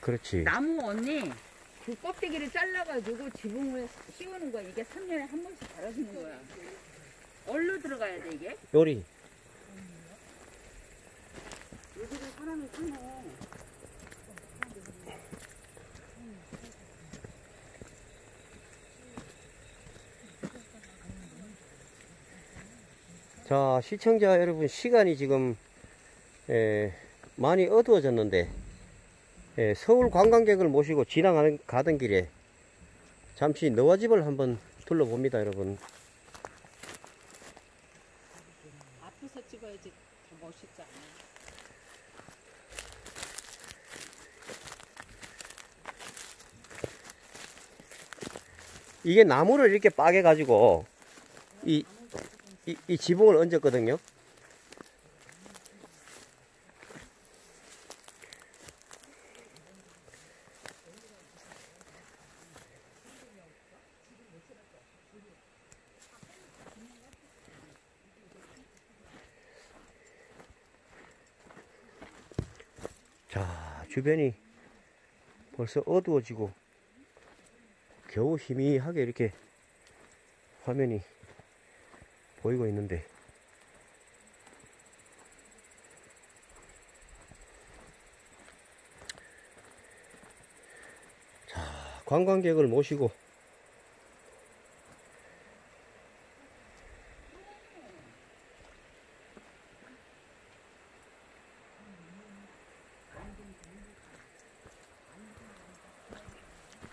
그렇지. 나무 언니 그 껍데기를 잘라가지고 지붕을 씌우는 거야. 이게 3년에 한 번씩 달아주는 거야. 얼로 들어가야 돼 이게? 요리. 여기가 사람이 사네. 자, 시청자 여러분, 시간이 지금, 에, 많이 어두워졌는데, 에, 서울 관광객을 모시고 지나가는, 가던 길에, 잠시 너와집을 한번 둘러봅니다, 여러분. 앞에서 찍어야지 더 멋있지 않아? 이게 나무를 이렇게 빠개 가지고, 이, 이, 이 지붕을 얹었거든요. 자, 주변이 벌써 어두워지고, 겨우 희미하게 이렇게 화면이 보이고 있는데. 자 관광객을 모시고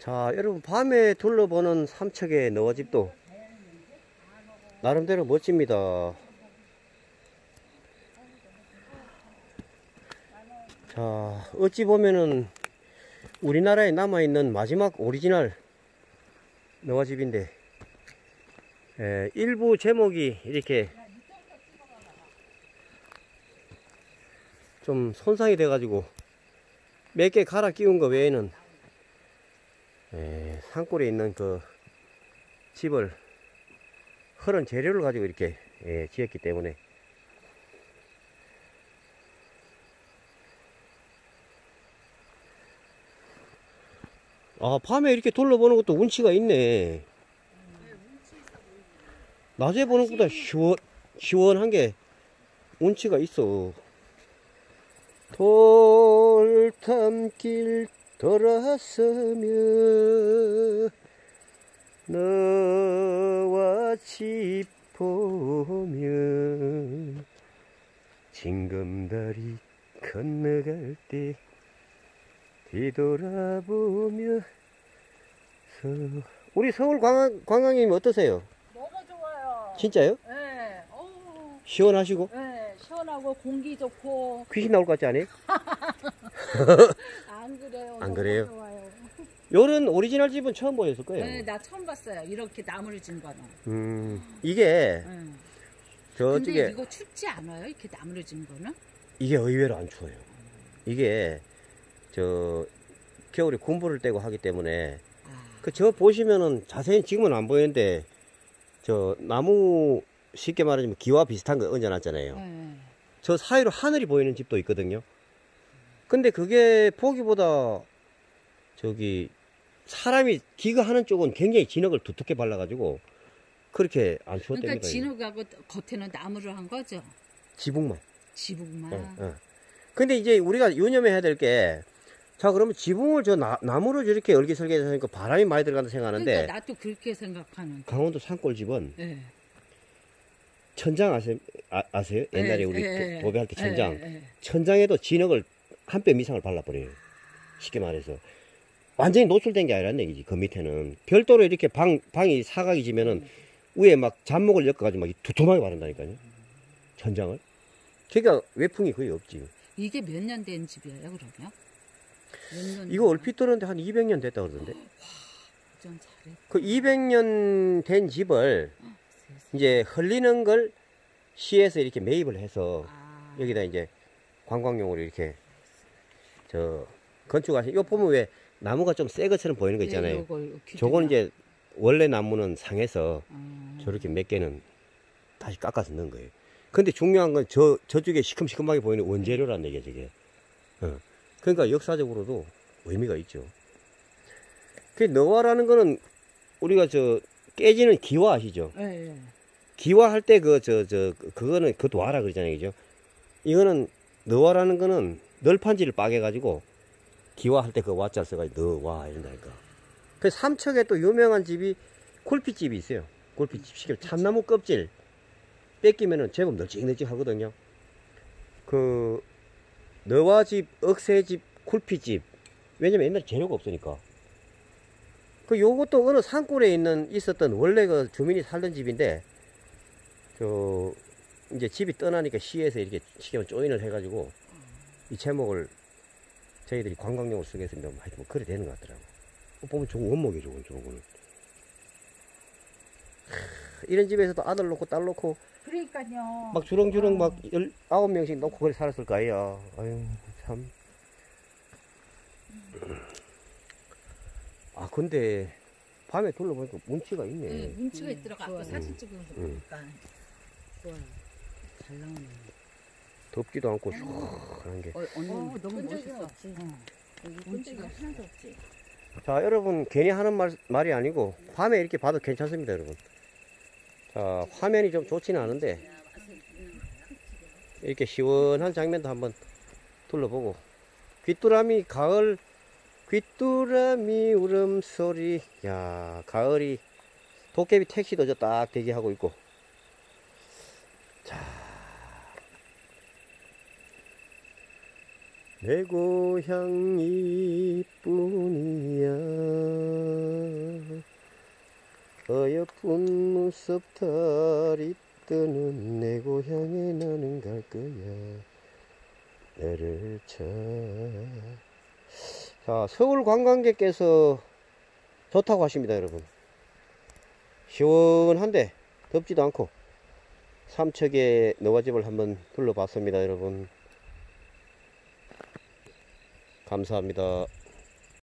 자 여러분 밤에 둘러보는 삼척의 너와집도 나름대로 멋집니다. 자 어찌 보면은 우리나라에 남아있는 마지막 오리지널 너와집인데 에, 일부 제목이 이렇게 좀 손상이 돼 가지고 몇 개 갈아 끼운 거 외에는 에, 산골에 있는 그 집을 흐른 재료를 가지고 이렇게 예, 지었기 때문에. 아 밤에 이렇게 둘러보는 것도 운치가 있네. 낮에 보는 것보다 시원, 시원한 게 운치가 있어. 돌탐길 돌아서며 너와 집 보며 징검다리 건너갈 때 뒤돌아보며 서... 우리 서울 관광, 관광님 어떠세요? 너무 좋아요. 진짜요? 네. 어우, 시원하시고? 네. 시원하고 공기 좋고 귀신 나올 것 같지 않아요? 안 그래요. 안 그래요? 좋아요. 요런 오리지널 집은 처음 보였을 거예요. 네, 나 처음 봤어요. 이렇게 나무를 진 거는. 음, 이게 응. 저쪽에 근데 이거 춥지 않아요? 이렇게 나무를 진 거는? 이게 의외로 안 추워요. 이게 저 겨울에 군부를 떼고 하기 때문에 아, 그 저 보시면은 자세히 지금은 안 보이는데 저 나무 쉽게 말하자면 기와 비슷한 거 얹어놨잖아요. 네. 저 사이로 하늘이 보이는 집도 있거든요. 근데 그게 보기보다 저기 사람이 기가 하는 쪽은 굉장히 진흙을 두텁게 발라가지고 그렇게 안 추웠답니다. 그러니까 진흙하고 겉에는 나무를 한 거죠? 지붕만. 지붕만. 어, 어. 근데 이제 우리가 유념해야 될 게 자 그러면 지붕을 저 나, 나무로 저렇게 얼기설계 하니까 바람이 많이 들어간다 생각하는데 그러니까 나도 그렇게 생각하는. 강원도 산골집은 예. 천장 아세요? 아, 세요 옛날에 예, 우리 예, 도- 도배할 때 천장. 천장에도 진흙을 한 뼘 이상을 발라버려요 쉽게 말해서 완전히 노출된 게 아니란 얘기지 그 밑에는 별도로 이렇게 방, 방이 사각이 지면은 위에 막 잡목을 엮어가지고 막 두툼하게 바른다니까요 천장을 그러니까 외풍이 거의 없지 이게 몇 년 된 집이에요, 그러면? 몇? 이거 얼핏 들었는데 한 200년 됐다 그러던데. 그 200년 된 집을 세상에. 이제 흘리는 걸 시에서 이렇게 매입을 해서 아, 여기다 이제 관광용으로 이렇게 저 건축하신 이거 보면 왜 나무가 좀 새 것처럼 보이는 거 있잖아요. 네, 요걸 기준으로. 저건 이제 원래 나무는 상해서 아, 저렇게 몇 개는 다시 깎아서 넣은 거예요. 근데 중요한 건 저 저쪽에 시큼시큼하게 보이는 원재료란 얘기야 저게. 어. 그러니까 역사적으로도 의미가 있죠. 그 너와라는 거는 우리가 저 깨지는 기와 아시죠? 예, 예. 기와할 때 그 저 저 그거는 그것도 와라 그러잖아요, 그죠? 이거는 너와라는 거는 널판지를 빠개 가지고 기와할 때 그 와자를 써가지고 너와 이런다니까. 그 삼척에 또 유명한 집이 굴피집이 있어요. 굴피집 시켜 참나무 껍질 뺏기면은 제법 널찍널찍 하거든요. 그 너와 집, 억새집, 굴피집 왜냐면 옛날에 재료가 없으니까. 그 요것도 어느 산골에 있는 있었던 원래 그 주민이 살던 집인데 저 이제 집이 떠나니까 시에서 이렇게 시계만 조인을 해가지고 이 제목을 저희들이 관광용으로 쓰게 해서 뭐 하여튼 뭐 그래 되는 것 같더라고. 어, 보면 좋은 원목이 좋은 저런 거는. 하, 이런 집에서도 아들 놓고 딸 놓고 그러니까요. 막 주렁주렁 막 열, 아홉 명씩 놓고 그래 살았을 거 아니야. 아유 참. 아 근데 밤에 둘러보니까 문치가 있네. 예, 문치가 음, 있더라고. 아까 사진 찍어서 보니까. 좋아요. 잘 나오네. 덥지도 않고 시원한 게. 어, 언니 어, 너무 멋있어. 없지. 어. 하나도 없지. 자, 여러분, 괜히 하는 말, 말이 아니고, 밤에 이렇게 봐도 괜찮습니다, 여러분. 자, 화면이 좀 좋지는 않은데, 이렇게 시원한 장면도 한번 둘러보고, 귀뚜라미, 가을, 귀뚜라미 울음소리, 야, 가을이, 도깨비 택시도 저 딱 대기하고 있고, 내 고향이 뿐이야. 어여쁜 무섭다리 뜨는 내 고향에 나는 갈 거야. 너를 찾. 자 서울 관광객께서 좋다고 하십니다 여러분. 시원한데 덥지도 않고 삼척의 너와집을 한번 둘러봤습니다 여러분 감사합니다.